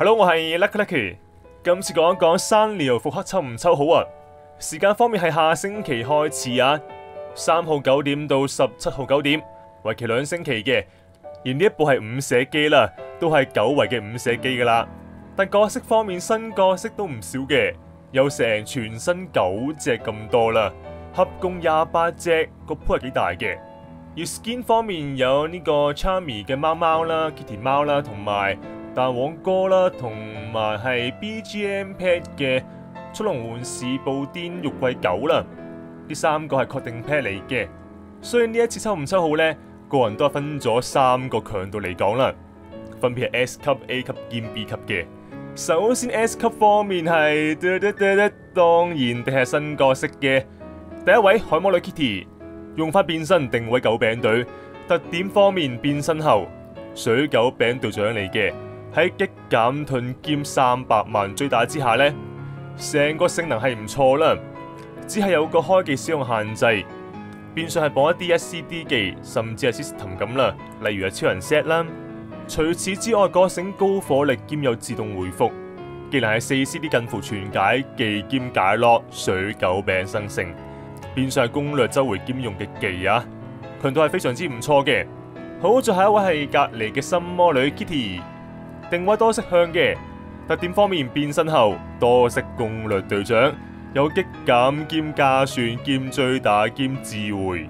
Hello，我係 Lucky Lucky，今次講一講山疗复刻抽唔抽好啊？時間方面係下星期開始啊，三號九點到十七號九點，為期兩星期嘅。而呢一部係五寫機啦，都係久违嘅五寫機噶啦。但角色方面新角色都唔少嘅，有成全身九隻咁多啦，合共廿八隻，個鋪係幾大嘅。而 skin 方面有呢個 Charmy 嘅貓貓啦，Kitty 貓啦，同埋蛋黃哥啦，同埋係 BGM pad 嘅速龍玩士布甸玉桂狗啦。呢三個係確定 pad 嚟嘅。所以呢一次抽唔抽好呢？個人都係分咗三個強度嚟講啦，分別係 S 級、A 級兼 B 級嘅。首先 S 級方面係，當然定係新角色嘅第一位海魔女 Kitty。用翻變身定位狗餅隊，特點方面變身後水狗餅隊長嚟嘅，喺激減盾兼三百萬追打之下呢，成個性能係唔錯啦，只係有個開技使用限制，变相係綁一啲 SCD 技，甚至係 system 咁啦，例如系超人 set 啦。除此之外，個性高火力兼有自動回復，技能係四 CD 近乎全解技兼解落水狗餅生成。变相系攻略周圍兼用嘅技啊，強度係非常之唔錯嘅。好，最後一位係隔籬嘅心魔女 Kitty，定位多色向嘅，特點方面變身後多色攻略隊長，有激減兼加算兼追打兼智慧，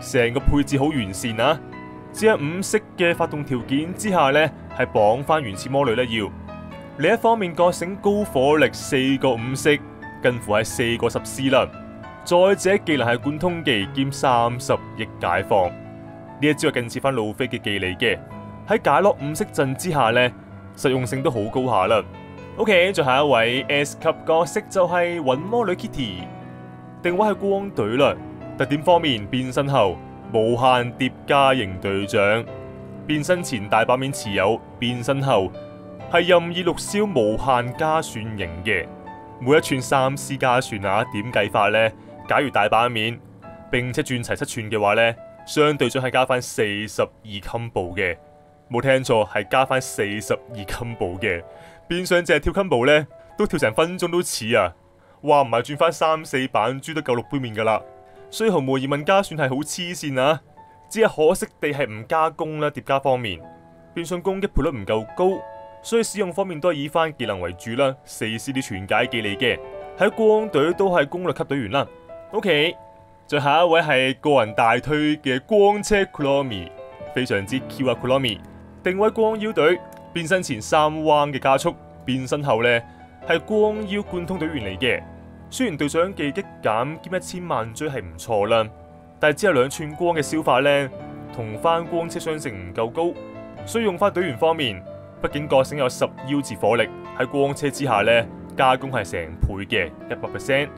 成個配置好完善啊！只係五色嘅發動條件之下呢，係綁翻原始魔女呢要。另一方面，覺醒高火力四個五色，近乎係四個十 C 啦。再者，技能係貫通技兼三十億解放，呢一招係近似翻路飛嘅技嚟嘅。喺解落五色陣之下呢，實用性都好高下啦。OK，最後一位 S 級角色就係魂魔女 Kitty，定位係光隊啦。特點方面，變身後無限疊加型隊長，變身前大把面持有，變身後係任意六燒無限加算型嘅，每一寸三 C 加算啊，點計法呢？假如大把面，並且轉齊七寸嘅話呢，相對上係加翻四十二 combo 嘅，冇聽錯，係加翻四十二 combo 嘅。變相淨係跳 combo 呢，都跳成分鐘都似啊！話唔係轉翻三四版豬都夠六杯麵噶啦，所以毫無疑問加算係好黐線啊！只係可惜地係唔加攻啦，疊加方面變相攻擊倍率唔夠高，所以使用方面都係以翻技能為主啦，四 C 啲全解技嚟嘅，喺光隊都係攻略級隊員啦。OK，最後一位係個人大推嘅光車 Kuromi，非常之 Q 啊 Kuromi，定位光腰隊，變身前三彎嘅加速，變身後呢係光腰貫通隊員嚟嘅。雖然隊長技擊減兼一千萬追係唔錯啦，但係只有兩寸光嘅消化呢，同翻光車相性唔夠高，所以用翻隊員方面，畢竟個性有十腰字火力，喺光車之下呢，加工係成倍嘅一百 percent。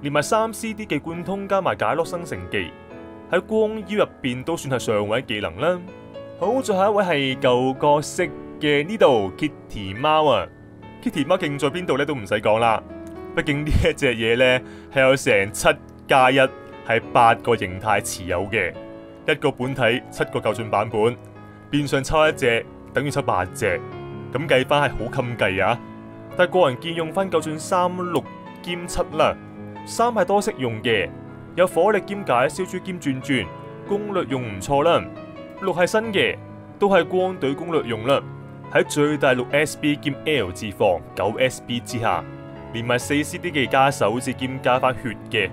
連埋三 CD 嘅貫通加埋解落生成技，喺光腰入边都算係上位技能啦。好，最後一位係舊角色嘅呢度 Kitty 貓啊，Kitty 貓勁在邊度咧都唔使講啦。畢竟呢一隻嘢呢係有成七加一係八個形態持有嘅，一個本體七個舊進版本，變相抽一隻等於抽八隻，咁計翻係好襟計啊。但係個人建用翻舊進三六兼七啦。三係多識用嘅，有火力兼解、燒豬兼轉轉，攻略用唔錯啦。六係新嘅，都係光隊攻略用啦。喺最大六 SB 兼 L 字防九 SB 之下，連埋四 CD 嘅加手指兼加翻血嘅，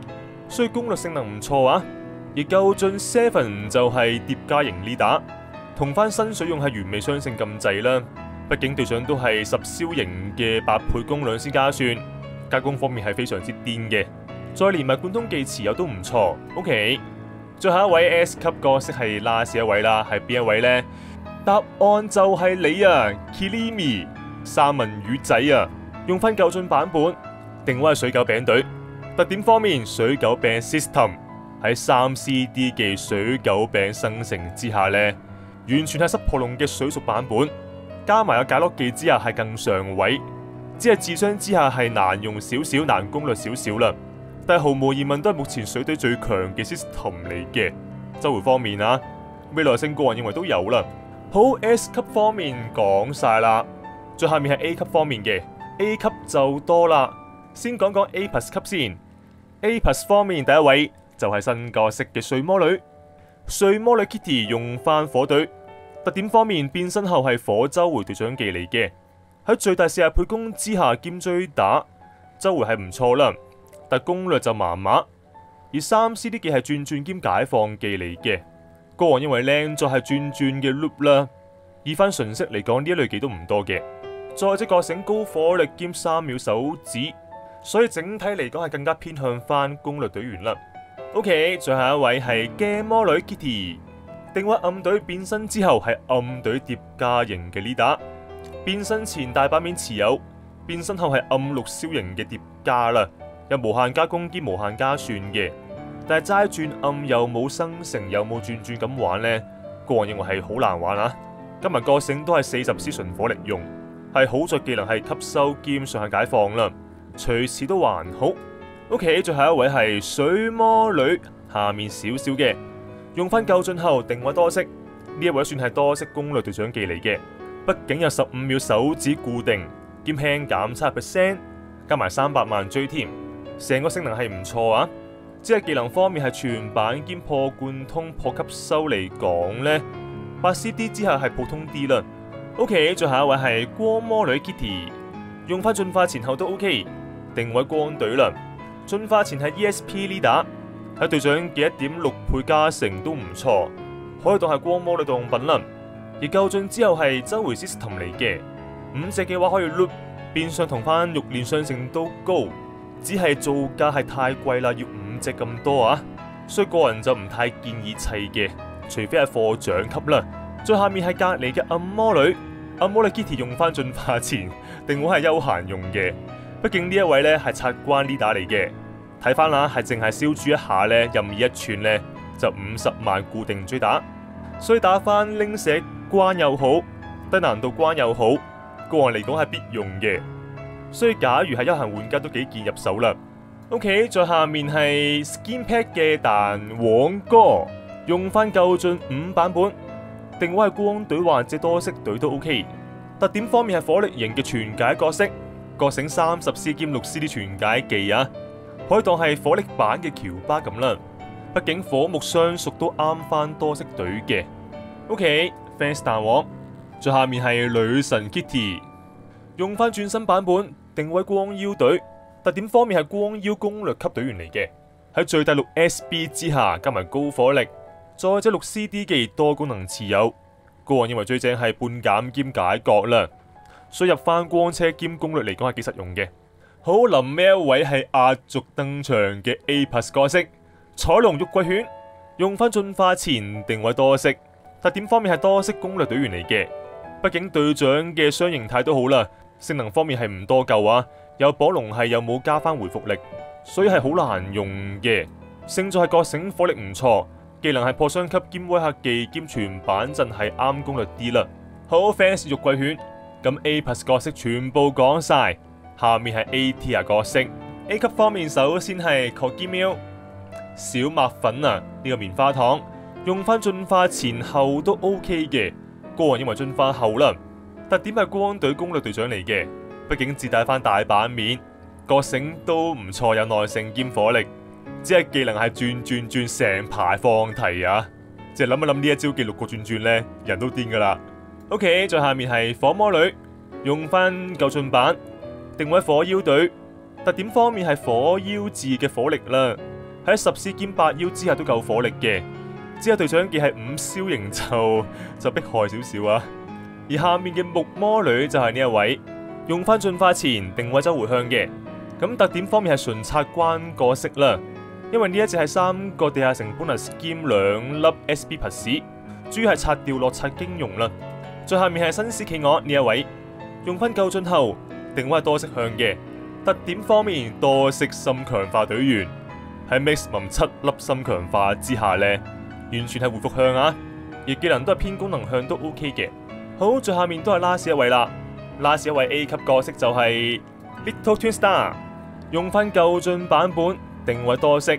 所以攻略性能唔錯啊。而夠進 Seven 就係疊加型呢打，同翻新水用係完美相勝咁滯啦。畢竟隊長都係十燒型嘅八倍攻兩先加算，加工方面係非常之癲嘅。再連埋貫通技持有都唔錯，OK。最後一位 S 級角色係 last 一位啦，係邊一位呢？答案就係你啊，Kilimi 三文魚仔啊，用翻舊進版本，定位係水狗餅隊。特點方面，水狗餅 system 喺三 CD 嘅水狗餅生成之下呢，完全係濕破龍嘅水屬版本，加埋有解落技之下係更上位，只係智商之下係難用少少，難攻略少少啦。但係毫無疑問都係目前水隊最強嘅 system 嚟嘅。周回方面啊，未來性个人認為都有啦。好，S 級方面講晒啦，最下面係 A 級方面嘅 A 級就多啦。先講講 A plus 級先。A plus 方面第一位就係新角色嘅睡魔女。睡魔女 Kitty 用翻火隊，特點方面變身後係火周回隊長技嚟嘅。喺最大四十倍攻之下兼追打，周回係唔錯啦，但攻略就麻麻。而三 C 啲技係轉轉兼解放技嚟嘅，個王因為靚再係轉轉嘅 loop 啦。以翻纯色嚟講，呢一類技都唔多嘅。再隻覺醒高火力兼三秒手指，所以整體嚟講係更加偏向翻攻略隊員啦。OK，最後一位係鏡魔女 Kitty，定位暗隊變身之後係暗隊疊加型嘅 leader。變身前大版面持有，變身後係暗綠消型嘅疊加啦，有無限加攻兼無限加算嘅。但係齋轉暗又冇生成又冇轉轉咁玩呢，個人認為係好難玩啊！今日個性都係四十絲純火力用，係好在技能係吸收兼上下解放啦，隨時都還好。OK，最後一位係水魔女，下面少少嘅，用翻夠進後定位多色，呢一位算係多色攻略隊長技嚟嘅，畢竟有十五秒手指固定兼輕減七 percent，加埋三百萬追添，成個性能係唔錯啊！只係技能方面係全版兼破貫通破吸收嚟講呢，八 CD 之下係普通啲啦。OK，最後一位係光魔女 Kitty，用翻進化前後都 OK，定位光隊啦。進化前係 ESP leader，喺隊長嘅一點六倍加成都唔錯，可以當係光魔女當品啦。而夠進之後係周回 system 嚟嘅，五隻嘅話可以 loop，變相同翻肉鏈相性都高，只係造價係太貴啦，要五隻咁多啊，所以個人就唔太建議砌嘅，除非係課長級啦。最下面係隔篱嘅暗魔女，暗魔女 Kitty 用翻進化前，定會係休閒用嘅。畢竟呢一位呢係拆關 leader 嚟嘅，睇翻啦，係淨係燒煮一下呢，任意一串呢，就五十萬固定追打，所以打翻拎石關又好，低難度關又好，個人嚟講係必用嘅。所以假如係休閒玩家都幾建入手啦。OK，再下面係 Skin Pack 嘅彈簧歌，用翻夠進五版本，定位係光隊或者多色隊都 OK。特點方面係火力型嘅全解角色。覺醒三十 C 兼六 C 啲全解技啊，可以當係火力版嘅喬巴咁啦。畢竟火木相屬都啱翻多色隊嘅。OK，Fans 彈簧，最下面係女神 Kitty，用翻轉身版本，定位光妖隊。特點方面係光妖攻略級隊員嚟嘅，喺最大六 SB 之下加埋高火力，再者六 CD 技多功能持有。個人認為最正係半減兼解角啦。所以入翻光車兼攻略嚟講係幾實用嘅。好，臨尾一位係壓軸登場嘅 A plus 角色彩龍玉桂犬，用翻進化前定位多色，特點方面係多色攻略隊員嚟嘅。畢竟隊長嘅雙形態都好啦，性能方面係唔多夠啊，有火龍係又冇加翻回復力，所以係好難用嘅。勝在係覺醒火力唔錯，技能係破傷級兼威嚇技兼全板陣係啱攻略啲啦。好，fans 玉桂犬。咁 A plus 角色全部講晒，下面係 A tier 角色。A 級方面，首先係 Cogmeal 小麦粉啊，呢個棉花糖用翻進化前後都 OK 嘅，個人認為進化後啦。特點係光隊攻略隊長嚟嘅，畢竟自帶翻大版面，觉醒都唔錯，有耐性兼火力。只係技能係轉轉轉成排放題啊！即係諗一諗呢一招技六個轉轉呢，人都癲噶啦。OK，再下面係火魔女，用翻旧进版，定位火妖隊。特點方面係火妖字嘅火力啦，喺十四兼八妖之下都夠火力嘅。之後隊長技係五烧型就就迫害少少啊。而下面嘅木魔女就係呢一位，用翻進化前定位周回向嘅。咁特點方面係純拆關角色啦，因為呢一隻係三個地下城 bonus 兼兩粒 SB p 主要係拆掉落拆經用啦。最下面係新史企鵝呢一位，用翻夠進後，定位係多色向嘅。特點方面，多色心強化隊員喺 maximum 七粒心強化之下呢，完全係回復向啊！而技能都係偏功能向都 OK 嘅。好，最下面都係 last 一位啦，last 一位 A 級角色就係 Little Twin Star，用翻夠進版本，定位多色。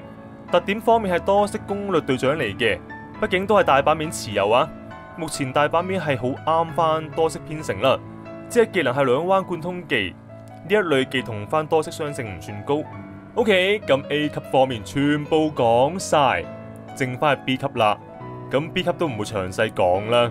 特點方面係多色攻略隊長嚟嘅，畢竟都係大版面持有啊。目前大版面係好啱翻多色編成啦，即係技能係兩彎貫通技，呢一類技同翻多式相性唔算高。OK，咁 A 級方面全部講晒，剩翻係 B 級啦。咁 B 級都唔會詳細講啦，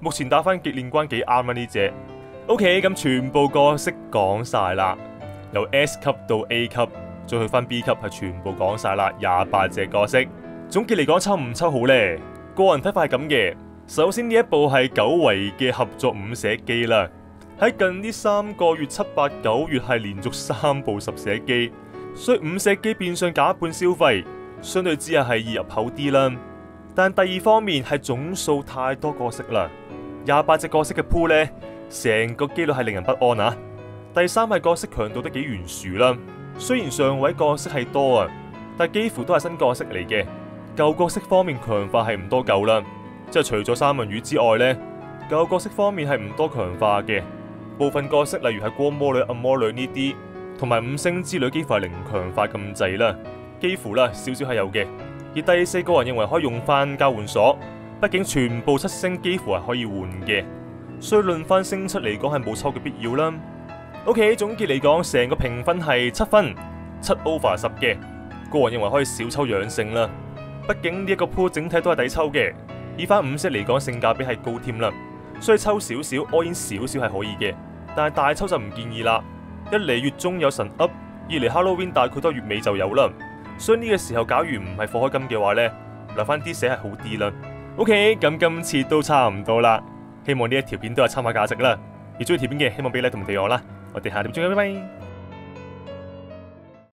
目前打翻極練關幾啱啊呢隻。OK，咁全部角色講晒啦，由 S 級到 A 級，再去翻 B 級係全部講晒啦，廿八隻角色。總結嚟講，抽唔抽好呢？個人睇法系咁嘅，首先呢一部係久违嘅合作五寫機啦。喺近呢三個月七八九月係連續三部十寫機，所以五寫機變相假半消費，相對之下係易入口啲啦。但第二方面係總數太多角色啦，廿八隻角色嘅铺呢，成個機率係令人不安啊。第三係角色強度都幾懸殊啦，雖然上位角色係多啊，但幾乎都係新角色嚟嘅，舊角色方面強化係唔多夠啦，即係除咗三文魚之外呢，舊角色方面係唔多強化嘅。部分角色，例如係光魔女、暗魔女呢啲，同埋五星之女，幾乎係零強化咁滯啦，幾乎啦，少少係有嘅。而第四個人認為可以用翻交換所，畢竟全部七星幾乎係可以換嘅，所以論翻星出嚟講係冇抽嘅必要啦。OK，總結嚟講，成個評分係七分，七 over 十嘅。個人認為可以少抽養性啦，畢竟呢一個鋪整體都係抵抽嘅，以翻五色嚟講性價比係高添啦。所以抽少少，all in 少少係可以嘅，但係大抽就唔建議啦。一嚟月中有神 up，二嚟 Halloween 大概都月尾就有啦。所以呢個時候，假如唔係火開金嘅話呢，留翻啲寫係好啲啦。OK，咁今次都差唔多啦，希望呢一條片都有參考價值啦。而中意條片嘅，希望俾你同埋訂閱我啦。我哋下條片再見，拜拜。